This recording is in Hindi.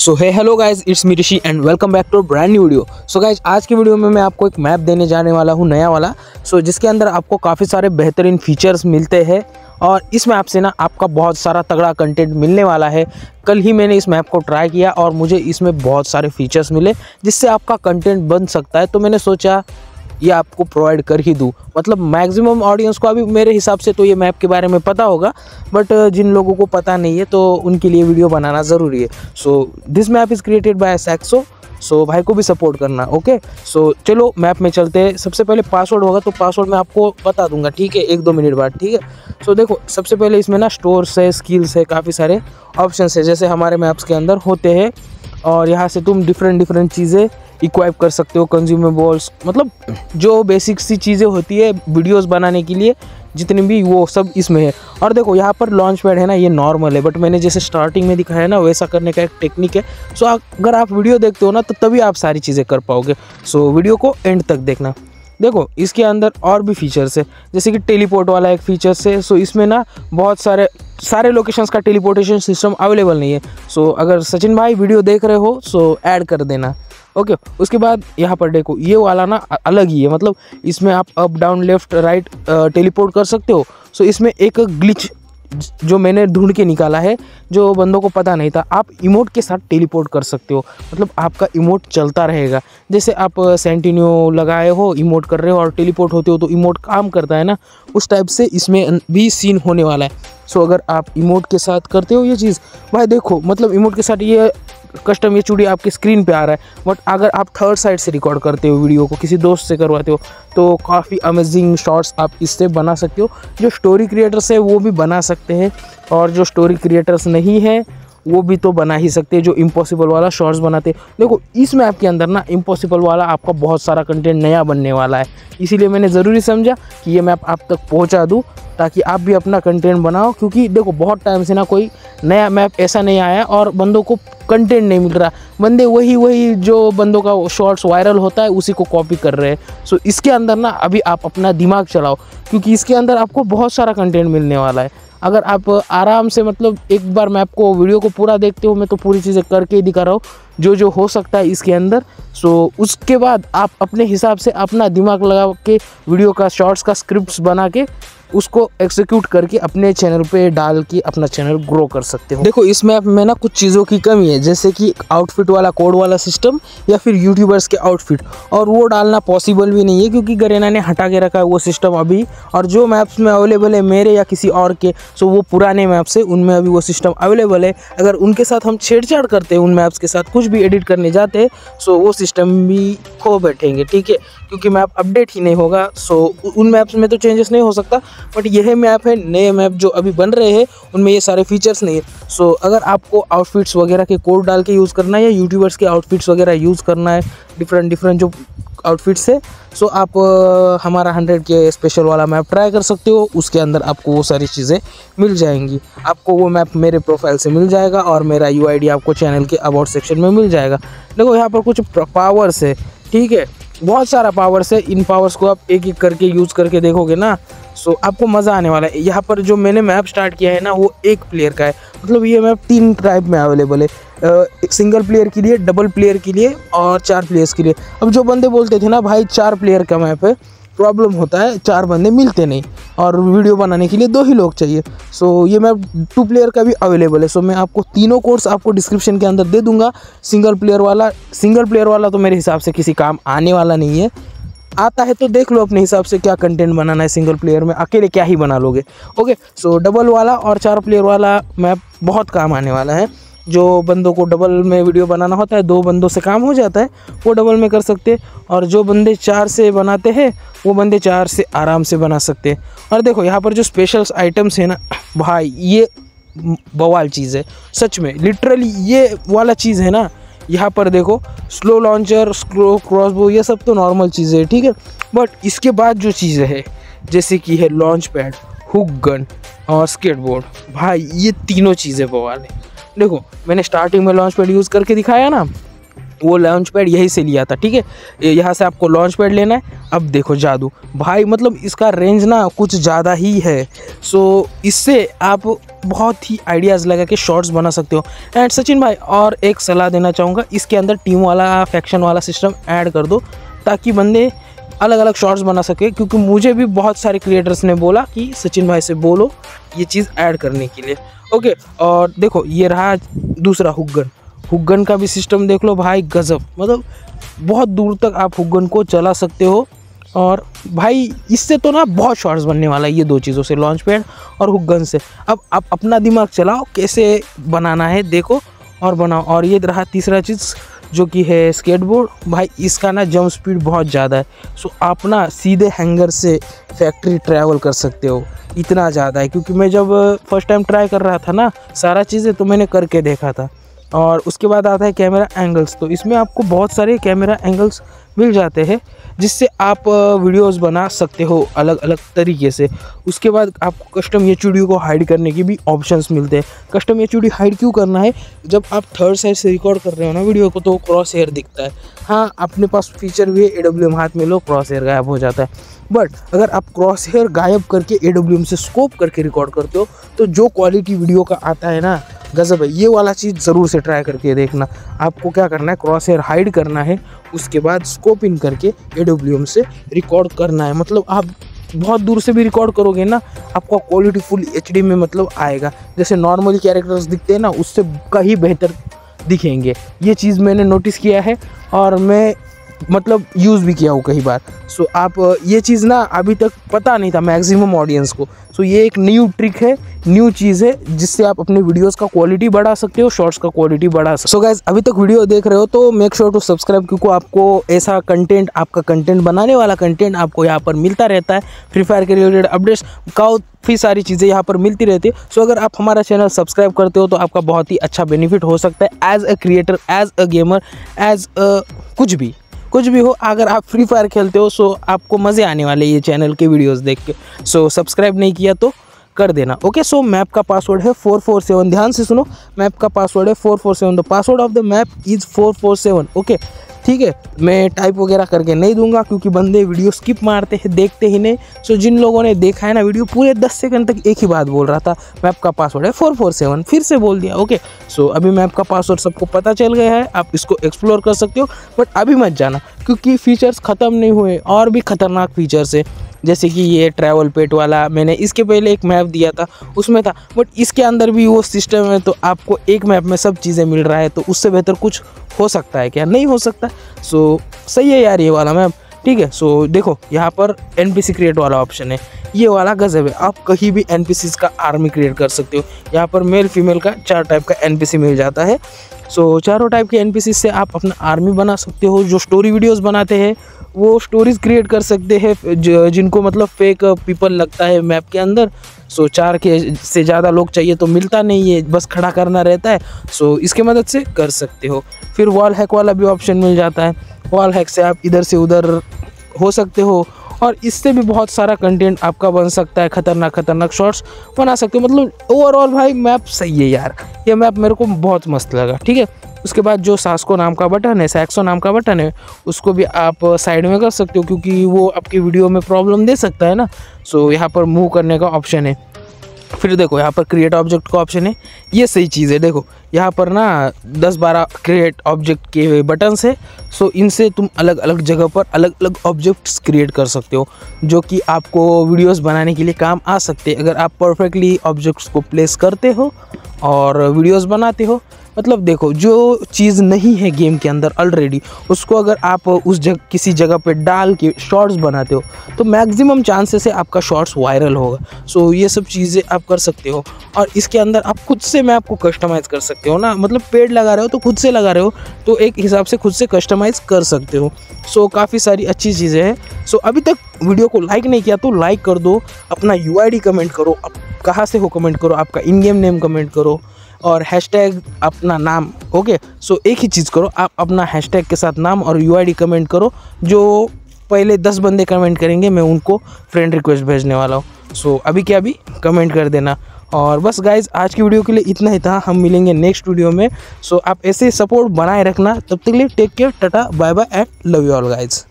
सो है hello guys it's me Rishi and welcome back to brand new video so guys आज की वीडियो में मैं आपको एक मैप देने जाने वाला हूँ नया वाला। सो so, जिसके अंदर आपको काफ़ी सारे बेहतरीन फीचर्स मिलते हैं और इस मैप से ना आपका बहुत सारा तगड़ा कंटेंट मिलने वाला है। कल ही मैंने इस मैप को ट्राई किया और मुझे इसमें बहुत सारे फीचर्स मिले जिससे आपका कंटेंट बन सकता है। तो मैंने सोचा ये आपको प्रोवाइड कर ही दूँ। मतलब मैक्सिमम ऑडियंस को अभी मेरे हिसाब से तो ये मैप के बारे में पता होगा बट जिन लोगों को पता नहीं है तो उनके लिए वीडियो बनाना ज़रूरी है। So this map is created by Saxo so भाई को भी सपोर्ट करना ओके सो चलो मैप में चलते हैं। सबसे पहले पासवर्ड होगा तो पासवर्ड मैं आपको बता दूँगा, ठीक है? एक दो मिनट बाद, ठीक है? सो देखो, सबसे पहले इसमें ना स्टोर्स है स्किल्स है, काफ़ी सारे ऑप्शन है, जैसे हमारे मैप्स के अंदर होते हैं, और यहाँ से तुम डिफरेंट डिफरेंट चीज़ें इक्वाइप कर सकते हो कंज्यूमेबल्स मतलब जो बेसिक सी चीज़ें होती है वीडियोस बनाने के लिए, जितनी भी वो सब इसमें है। और देखो, यहाँ पर लॉन्च पैड है ना, ये नॉर्मल है बट मैंने जैसे स्टार्टिंग में दिखाया है ना, वैसा करने का एक टेक्निक है। सो अगर आप वीडियो देखते हो ना तो तभी आप सारी चीज़ें कर पाओगे। सो वीडियो को एंड तक देखना। देखो, इसके अंदर और भी फीचर्स है। जैसे कि टेलीपोर्ट वाला एक फीचर्स है। सो इसमें ना बहुत सारे सारे लोकेशंस का टेलीपोर्टेशन सिस्टम अवेलेबल नहीं है। सो अगर सचिन भाई वीडियो देख रहे हो सो ऐड कर देना। ओके, उसके बाद यहाँ पर देखो, ये वाला ना अलग ही है मतलब इसमें आप up down left right teleport कर सकते हो। सो इसमें एक ग्लिच जो मैंने ढूंढ के निकाला है, जो बंदों को पता नहीं था, आप इमोट के साथ टेलीपोर्ट कर सकते हो। मतलब आपका इमोट चलता रहेगा। जैसे आप सेंटिन्यू लगाए हो इमोट कर रहे हो और टेलीपोर्ट होते हो तो इमोट काम करता है ना? उस टाइप से इसमें भी सीन होने वाला है। सो अगर आप इमोट के साथ करते हो ये चीज़, भाई देखो मतलब इमोट के साथ ये कस्टम ये चूड़ी आपकी स्क्रीन पे आ रहा है बट अगर आप थर्ड साइड से रिकॉर्ड करते हो वीडियो को, किसी दोस्त से करवाते हो तो काफ़ी अमेजिंग शॉट्स आप इससे बना सकते हो। जो स्टोरी क्रिएटर्स है, वो भी बना सकते हैं, और जो स्टोरी क्रिएटर्स नहीं है, वो भी तो बना ही सकते हैं, जो इम्पॉसिबल वाला शॉर्ट्स बनाते देखो इस मैप के अंदर ना इम्पॉसिबल वाला आपका बहुत सारा कंटेंट नया बनने वाला है। इसीलिए मैंने ज़रूरी समझा कि ये मैप आप तक पहुँचा दूँ ताकि आप भी अपना कंटेंट बनाओ, क्योंकि देखो, बहुत टाइम से ना कोई नया मैप ऐसा नहीं आया और बंदों को कंटेंट नहीं मिल रहा। बंदे वही वही जो बंदों का शॉर्ट्स वायरल होता है, उसी को कॉपी कर रहे हैं। सो इसके अंदर ना अभी आप अपना दिमाग चलाओ, क्योंकि इसके अंदर आपको बहुत सारा कंटेंट मिलने वाला है। अगर आप आराम से मतलब एक बार मैं आपको वीडियो को पूरा देखते हो मैं तो पूरी चीज़ें करके ही दिखा रहा हूँ, जो जो हो सकता है इसके अंदर। सो उसके बाद आप अपने हिसाब से अपना दिमाग लगा के वीडियो का शॉर्ट्स का स्क्रिप्ट बना के उसको एक्सिक्यूट करके अपने चैनल पे डाल के अपना चैनल ग्रो कर सकते हो। देखो, इस मैप में ना कुछ चीज़ों की कमी है, जैसे कि आउटफिट वाला कोड वाला सिस्टम या फिर यूट्यूबर्स के आउटफिट और वो डालना पॉसिबल भी नहीं है, क्योंकि गरेना ने हटा के रखा है वो सिस्टम अभी। और जो मैप्स में अवेलेबल है, मेरे या किसी और के सो वो पुराने मैप्स है उनमें अभी वो सिस्टम अवेलेबल है। अगर उनके साथ हम छेड़छाड़ करते हैं, उन मैप्स के साथ कुछ भी एडिट करने जाते सो वो सिस्टम भी खो बैठेंगे, ठीक है? क्योंकि मैप अपडेट ही नहीं होगा सो उन मैप्स में तो चेंजेस नहीं हो सकता। बट यह मैप है, नए मैप जो अभी बन रहे हैं, उनमें ये सारे फीचर्स नहीं है। सो अगर आपको आउटफिट्स वगैरह के कोड डाल के यूज़ करना है या यूट्यूबर्स के आउटफिट्स वगैरह यूज़ करना है डिफरेंट डिफरेंट जो आउटफिट्स है सो आप हमारा हंड्रेड के स्पेशल वाला मैप ट्राई कर सकते हो, उसके अंदर आपको वो सारी चीज़ें मिल जाएँगी। आपको वो मैप मेरे प्रोफ़ाइल से मिल जाएगा और मेरा यू आपको चैनल के अबाउट सेक्शन में मिल जाएगा। देखो, यहाँ पर कुछ पावर्स है, ठीक है? बहुत सारा पावर्स है, इन पावर्स को आप एक एक करके यूज़ करके देखोगे ना सो आपको मज़ा आने वाला है। यहाँ पर जो मैंने मैप स्टार्ट किया है ना, वो एक प्लेयर का है। मतलब ये मैप तीन टाइप में अवेलेबल है। एक सिंगल प्लेयर के लिए डबल प्लेयर के लिए और चार प्लेयर्स के लिए। अब जो बंदे बोलते थे ना, भाई, चार प्लेयर का मैप है। प्रॉब्लम होता है, चार बंदे मिलते नहीं। और वीडियो बनाने के लिए दो ही लोग चाहिए। सो ये मैप टू प्लेयर का भी अवेलेबल है। सो मैं आपको तीनों कोर्स आपको डिस्क्रिप्शन के अंदर दे दूँगा। सिंगल प्लेयर वाला सिंगल प्लेयर वाला तो मेरे हिसाब से किसी काम आने वाला नहीं है। आता है तो देख लो अपने हिसाब से क्या कंटेंट बनाना है सिंगल प्लेयर में। अकेले क्या ही बना लोगे। ओके सो डबल वाला और चार प्लेयर वाला मैप बहुत काम आने वाला है। जो बंदों को डबल में वीडियो बनाना होता है, दो बंदों से काम हो जाता है, वो डबल में कर सकते हैं। और जो बंदे चार से बनाते हैं, वो बंदे चार से आराम से बना सकते हैं। और देखो, यहाँ पर जो स्पेशल आइटम्स है ना, भाई, ये बवाल चीज़ है। सच में लिटरली ये वाला चीज़ है ना यहाँ पर देखो स्लो लॉन्चर स्लो क्रॉसबो ये सब तो नॉर्मल चीज़ें है, ठीक है? बट इसके बाद जो चीज़ें हैं, जैसे कि है लॉन्च पैड हुक गन और स्केटबोर्ड भाई, ये तीनों चीज़ें बवाल है। देखो, मैंने स्टार्टिंग में लॉन्च पैड यूज़ करके दिखाया ना वो लॉन्च पैड यहीं से लिया था, ठीक है? यहाँ से आपको लॉन्च पैड लेना है। अब देखो जादू। भाई मतलब इसका रेंज ना कुछ ज़्यादा ही है। सो इससे आप बहुत ही आइडियाज़ लगा के शॉर्ट्स बना सकते हो। एंड सचिन भाई, और एक सलाह देना चाहूँगा, इसके अंदर टीम वाला फैक्शन वाला सिस्टम ऐड कर दो, ताकि बंदे अलग अलग शॉर्ट्स बना सके। क्योंकि मुझे भी बहुत सारे क्रिएटर्स ने बोला कि, सचिन भाई से बोलो ये चीज़ ऐड करने के लिए। ओके और देखो, ये रहा दूसरा हुगन हुगन का भी सिस्टम देख लो भाई, गज़ब। मतलब बहुत दूर तक आप हुगन को चला सकते हो। और भाई, इससे तो ना बहुत शॉर्ट्स बनने वाला है ये दो चीज़ों से, लॉन्च पैड और हुगन से। अब आप अपना दिमाग चलाओ, कैसे बनाना है, देखो और बनाओ। और ये रहा तीसरा चीज़ जो कि है स्केटबोर्ड भाई, इसका ना जंप स्पीड बहुत ज़्यादा है। सो आप ना सीधे हैंगर से फैक्ट्री ट्रैवल कर सकते हो। इतना ज़्यादा है, क्योंकि मैं जब फ़र्स्ट टाइम ट्राई कर रहा था ना, सारा चीज़ें तो मैंने करके देखा था। और उसके बाद आता है कैमरा एंगल्स तो इसमें आपको बहुत सारे कैमरा एंगल्स मिल जाते हैं, जिससे आप वीडियोस बना सकते हो अलग अलग तरीके से। उसके बाद आपको कस्टम एच को हाइड करने के भी ऑप्शंस मिलते हैं। कस्टम एच हाइड क्यों करना है? जब आप थर्ड साइड से रिकॉर्ड कर रहे हो ना वीडियो को तो क्रॉस हेयर दिखता है। हाँ अपने पास फीचर भी है ए हाथ में लो क्रॉस हेयर गायब हो जाता है। बट अगर आप क्रॉस हेयर गायब करके एडब्ल्यूएम से स्कोप करके रिकॉर्ड करते हो तो जो क्वालिटी वीडियो का आता है ना गज़ब है। ये वाला चीज़ ज़रूर से ट्राई करके देखना। आपको क्या करना है? क्रॉस हेयर हाइड करना है। उसके बाद स्कोप इन करके AWM से रिकॉर्ड करना है। मतलब आप बहुत दूर से भी रिकॉर्ड करोगे ना, आपका क्वालिटी फुल HD में मतलब आएगा। जैसे नॉर्मल कैरेक्टर्स दिखते हैं ना, उससे कहीं बेहतर दिखेंगे। ये चीज़ मैंने नोटिस किया है और मैं मतलब यूज़ भी किया हूँ कई बार। सो आप ये चीज़ ना अभी तक पता नहीं था मैक्सिमम ऑडियंस को। सो ये एक न्यू ट्रिक है। न्यू चीज़ है जिससे आप अपने वीडियोस का क्वालिटी बढ़ा सकते हो, शॉर्ट्स का क्वालिटी बढ़ा सकते हो। सो गैस अभी तक वीडियो देख रहे हो तो मेक श्योर टू सब्सक्राइब क्योंकि आपको ऐसा कंटेंट आपका कंटेंट बनाने वाला कंटेंट आपको यहाँ पर मिलता रहता है। फ्री फायर के रिलेटेड अपडेट्स काफ़ी सारी चीज़ें यहाँ पर मिलती रहती है। सो अगर आप हमारा चैनल सब्सक्राइब करते हो तो आपका बहुत ही अच्छा बेनिफिट हो सकता है as a creator as a gamer as a कुछ भी कुछ भी हो। अगर आप फ्री फायर खेलते हो सो आपको मज़े आने वाले ये चैनल के वीडियोस देख के। सो सब्सक्राइब नहीं किया तो कर देना। ओके सो मैप का पासवर्ड है फोर फोर सेवन ध्यान से सुनो मैप का पासवर्ड है four four seven the password of the map is four four seven okay ठीक है, मैं टाइप वगैरह करके नहीं दूँगा क्योंकि बंदे वीडियो स्किप मारते हैं, देखते ही नहीं। सो जिन लोगों ने देखा है ना वीडियो पूरे दस सेकंड तक एक ही बात बोल रहा था मैप का पासवर्ड है फोर फोर सेवन फिर से बोल दिया ओके सो अभी मैप का पासवर्ड सबको पता चल गया है, आप इसको एक्सप्लोर कर सकते हो बट अभी मत जाना, क्योंकि फीचर्स ख़त्म नहीं हुए, और भी खतरनाक फीचर्स है। जैसे कि ये ट्रैवल पेट वाला, मैंने इसके पहले एक मैप दिया था, उसमें था बट इसके अंदर भी वो सिस्टम है तो आपको एक मैप में सब चीज़ें मिल रहा है तो उससे बेहतर कुछ हो सकता है क्या? नहीं हो सकता। सो सही है यार ये वाला मैप ठीक है? सो देखो, यहाँ पर एनपीसी क्रिएट वाला ऑप्शन है। ये वाला गजब है। आप कहीं भी एन का आर्मी क्रिएट कर सकते हो। यहाँ पर मेल फीमेल का चार टाइप का एनपीसी मिल जाता है। सो चारों टाइप के एनपीसी से आप अपना आर्मी बना सकते हो, जो स्टोरी वीडियोस बनाते हैं वो स्टोरीज क्रिएट कर सकते हैं जिनको मतलब फेक पीपल लगता है मैप के अंदर। सो चार के से ज़्यादा लोग चाहिए तो मिलता नहीं है, बस खड़ा करना रहता है। सो इसके मदद से कर सकते हो। फिर वॉल हैक वाला भी ऑप्शन मिल जाता है। वॉल हैक से आप इधर से उधर हो सकते हो। और इससे भी बहुत सारा कंटेंट आपका बन सकता है, खतरनाक खतरनाक शॉर्ट्स बना सकते हो। मतलब ओवरऑल भाई मैप सही है यार। ये मैप मेरे को बहुत मस्त लगा, ठीक है? उसके बाद जो सासको नाम का बटन है सैक्सो नाम का बटन है, उसको भी आप साइड में कर सकते हो, क्योंकि वो आपकी वीडियो में प्रॉब्लम दे सकता है ना। सो यहाँ पर मूव करने का ऑप्शन है। फिर देखो, यहाँ पर क्रिएट ऑब्जेक्ट का ऑप्शन है। ये सही चीज़ है, देखो, यहाँ पर ना दस बारह क्रिएट ऑब्जेक्ट के बटन्स है। सो इनसे तुम अलग अलग जगह पर अलग अलग ऑब्जेक्ट्स क्रिएट कर सकते हो, जो कि आपको वीडियोस बनाने के लिए काम आ सकते हैं। अगर आप परफेक्टली ऑब्जेक्ट्स को प्लेस करते हो और वीडियोस बनाते हो मतलब देखो, जो चीज़ नहीं है गेम के अंदर ऑलरेडी उसको अगर आप उस जग, किसी जगह पे डाल के शॉर्ट्स बनाते हो तो मैक्सिमम चांसेस है आपका शॉर्ट्स वायरल होगा। सो ये सब चीज़ें आप कर सकते हो। और इसके अंदर आप खुद से मैं आपको कस्टमाइज़ कर सकते हो ना? मतलब पेड लगा रहे हो तो खुद से लगा रहे हो तो एक हिसाब से खुद से कस्टमाइज़ कर सकते हो। सो काफ़ी सारी अच्छी चीज़ें हैं। सो अभी तक वीडियो को लाइक नहीं किया तो लाइक कर दो, अपना यूआईडी कमेंट करो आप कहाँ से हो कमेंट करो, आपका इन गेम नेम कमेंट करो और हैशटैग अपना नाम ओके सो एक ही चीज़ करो, आप अपना हैशटैग के साथ नाम और यूआईडी कमेंट करो, जो पहले दस बंदे कमेंट करेंगे, मैं उनको फ्रेंड रिक्वेस्ट भेजने वाला हूँ। सो अभी क्या अभी कमेंट कर देना। और बस गाइज़ आज की वीडियो के लिए इतना ही था। हम मिलेंगे नेक्स्ट वीडियो में। सो आप ऐसे सपोर्ट बनाए रखना। तब तक के लिए take care tata bye bye and love you all guys